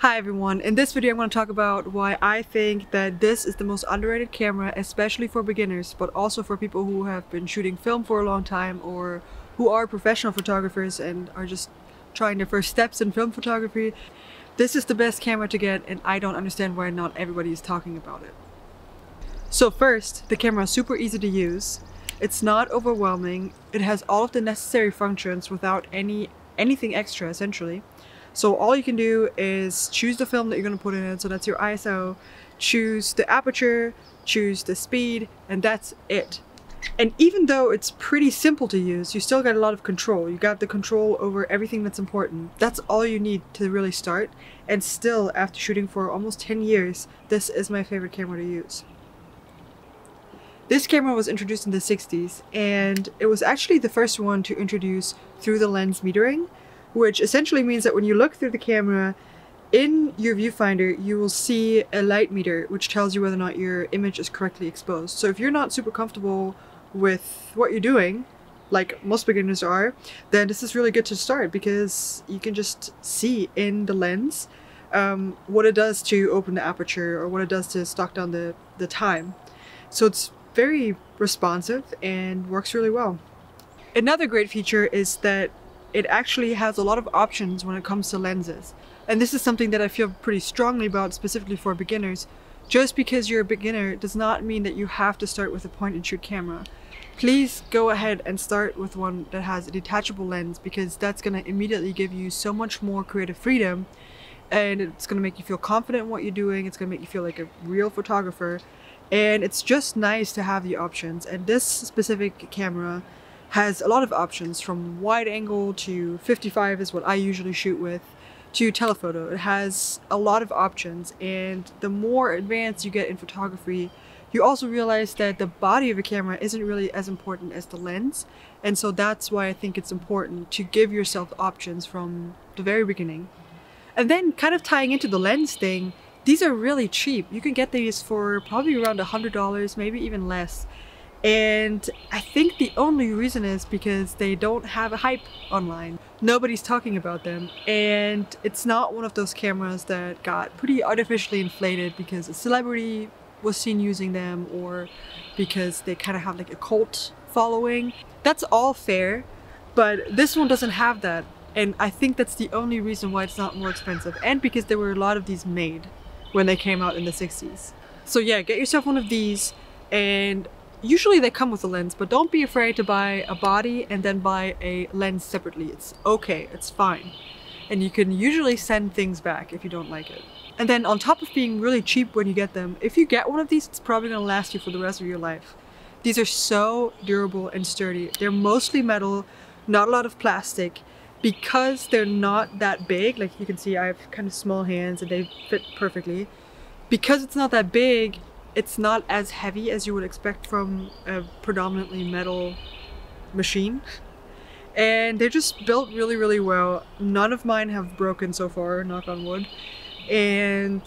Hi everyone, in this video I'm going to talk about why I think that this is the most underrated camera, especially for beginners, but also for people who have been shooting film for a long time or who are professional photographers and are just trying their first steps in film photography. This is the best camera to get and I don't understand why not everybody is talking about it. So first, the camera is super easy to use. It's not overwhelming. It has all of the necessary functions without any anything extra essentially. So all you can do is choose the film that you're going to put in it. So that's your ISO, choose the aperture, choose the speed, and that's it. And even though it's pretty simple to use, you still got a lot of control. You got the control over everything that's important. That's all you need to really start. And still, after shooting for almost 10 years, this is my favorite camera to use. This camera was introduced in the 60s, and it was actually the first one to introduce through the lens metering, which essentially means that when you look through the camera in your viewfinder you will see a light meter which tells you whether or not your image is correctly exposed. So if you're not super comfortable with what you're doing, like most beginners are, then this is really good to start because you can just see in the lens um, what it does to open the aperture or what it does to stop down the, the time. So it's very responsive and works really well. Another great feature is that it actually has a lot of options when it comes to lenses. And this is something that I feel pretty strongly about specifically for beginners. Just because you're a beginner does not mean that you have to start with a point and shoot camera. Please go ahead and start with one that has a detachable lens because that's going to immediately give you so much more creative freedom and it's going to make you feel confident in what you're doing. It's going to make you feel like a real photographer and it's just nice to have the options and this specific camera has a lot of options from wide angle to 55 is what I usually shoot with to telephoto. It has a lot of options and the more advanced you get in photography you also realize that the body of a camera isn't really as important as the lens and so that's why I think it's important to give yourself options from the very beginning. And then kind of tying into the lens thing, these are really cheap. You can get these for probably around a $100, maybe even less. And I think the only reason is because they don't have a hype online. Nobody's talking about them. And it's not one of those cameras that got pretty artificially inflated because a celebrity was seen using them or because they kind of have like a cult following. That's all fair, but this one doesn't have that. And I think that's the only reason why it's not more expensive. And because there were a lot of these made when they came out in the 60s. So yeah, get yourself one of these and Usually they come with a lens, but don't be afraid to buy a body and then buy a lens separately. It's okay, it's fine. And you can usually send things back if you don't like it. And then on top of being really cheap when you get them, if you get one of these, it's probably gonna last you for the rest of your life. These are so durable and sturdy. They're mostly metal, not a lot of plastic. Because they're not that big, like you can see I have kind of small hands and they fit perfectly. Because it's not that big, it's not as heavy as you would expect from a predominantly metal machine. And they're just built really, really well. None of mine have broken so far, knock on wood. And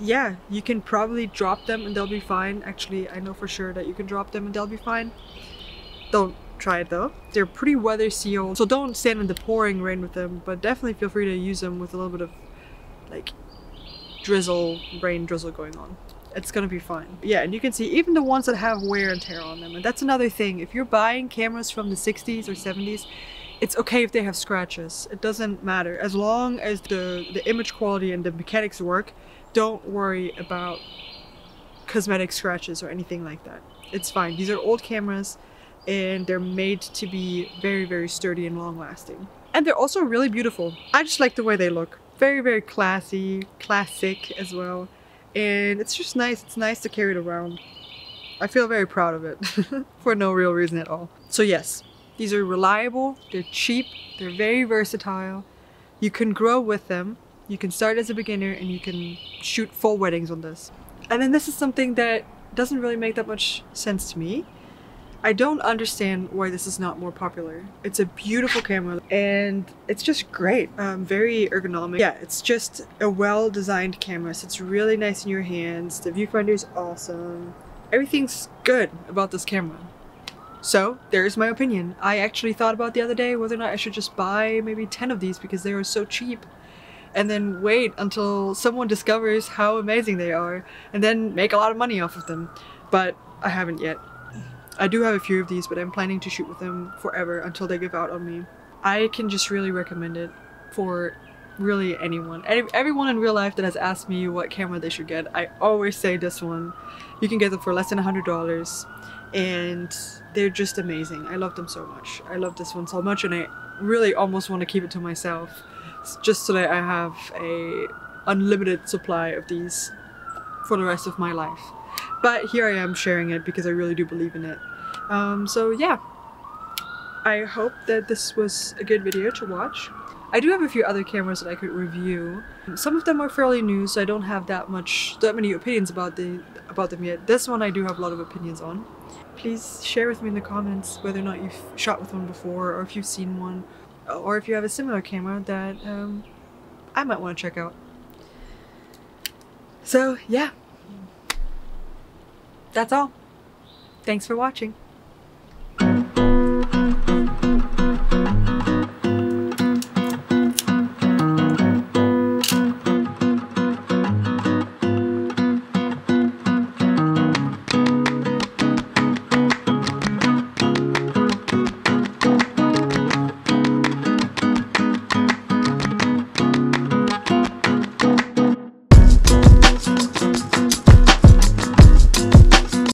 yeah, you can probably drop them and they'll be fine. Actually, I know for sure that you can drop them and they'll be fine. Don't try it though. They're pretty weather sealed, so don't stand in the pouring rain with them, but definitely feel free to use them with a little bit of like drizzle, rain drizzle going on it's gonna be fine. Yeah, and you can see even the ones that have wear and tear on them. And that's another thing. If you're buying cameras from the 60s or 70s, it's okay if they have scratches. It doesn't matter. As long as the, the image quality and the mechanics work, don't worry about cosmetic scratches or anything like that. It's fine. These are old cameras and they're made to be very, very sturdy and long lasting. And they're also really beautiful. I just like the way they look. Very, very classy, classic as well and it's just nice. It's nice to carry it around. I feel very proud of it for no real reason at all. So yes, these are reliable, they're cheap, they're very versatile. You can grow with them. You can start as a beginner and you can shoot full weddings on this. And then this is something that doesn't really make that much sense to me. I don't understand why this is not more popular. It's a beautiful camera and it's just great. Um, very ergonomic. Yeah, it's just a well-designed camera. So it's really nice in your hands. The viewfinder is awesome. Everything's good about this camera. So there's my opinion. I actually thought about the other day whether or not I should just buy maybe 10 of these because they were so cheap. and then wait until someone discovers how amazing they are and then make a lot of money off of them. But I haven't yet. I do have a few of these, but I'm planning to shoot with them forever until they give out on me. I can just really recommend it for really anyone. Everyone in real life that has asked me what camera they should get, I always say this one. You can get them for less than a $100 and they're just amazing. I love them so much. I love this one so much and I really almost want to keep it to myself just so that I have a unlimited supply of these for the rest of my life. But here I am sharing it because I really do believe in it. Um, so yeah, I hope that this was a good video to watch. I do have a few other cameras that I could review. Some of them are fairly new, so I don't have that much, that many opinions about the about them yet. This one I do have a lot of opinions on. Please share with me in the comments whether or not you've shot with one before, or if you've seen one, or if you have a similar camera that um, I might want to check out. So yeah, that's all. Thanks for watching.